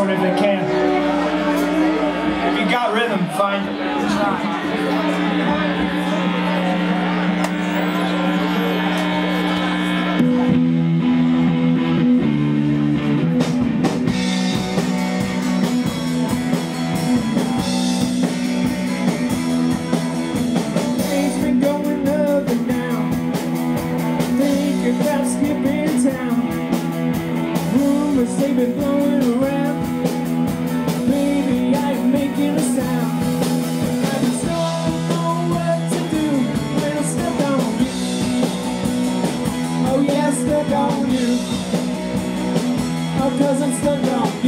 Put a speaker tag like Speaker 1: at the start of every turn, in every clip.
Speaker 1: for if they can. If you got rhythm, find it.
Speaker 2: Town. Rumors they've been blowing stuck on you. I'm stuck on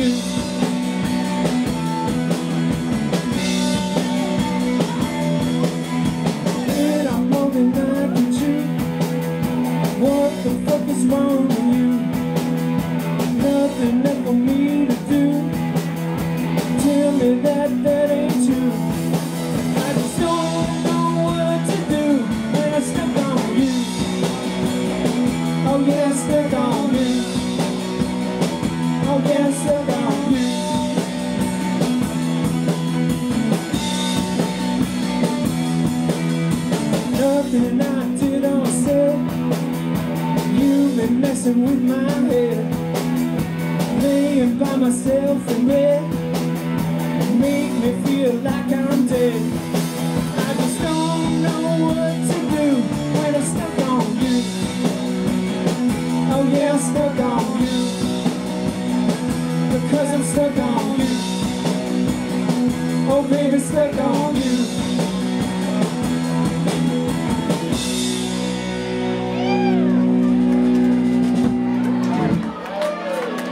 Speaker 2: Yeah, stuck on you. Oh yeah, stuck on you. Nothing I did or said. You've been messing with my head. Laying by myself in bed. Make me feel like I'm dead. Yeah, I'm stuck on you. Because I'm stuck on you. Oh baby, stuck on you.